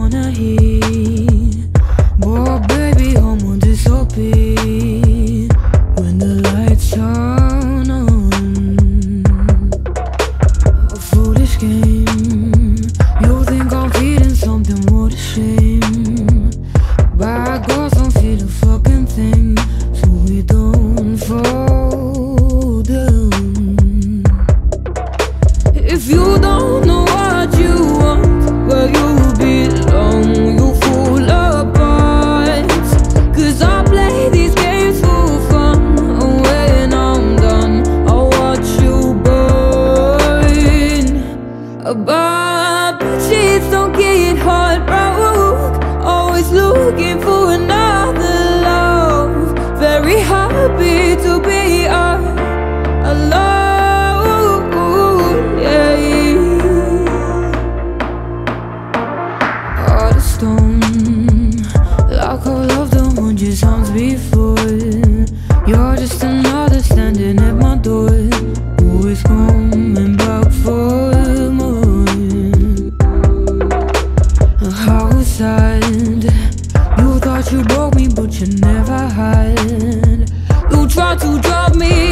wanna hear. my don't get heartbroken. Always looking for another love. Very happy to be out alone. Yeah. Heart of stone, like all of the ones you sounds before. You're just another. but you never hide. You tried to drop me.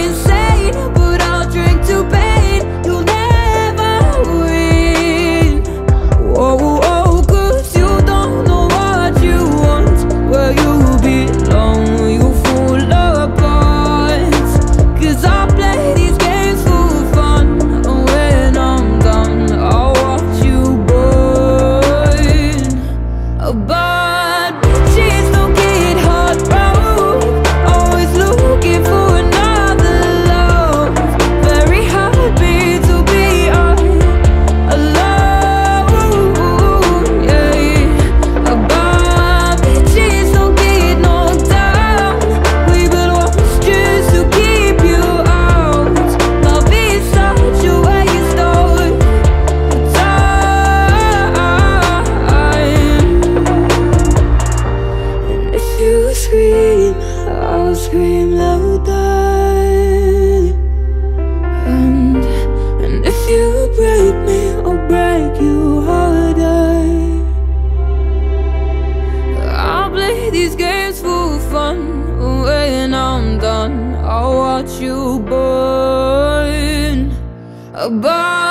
watch you burn above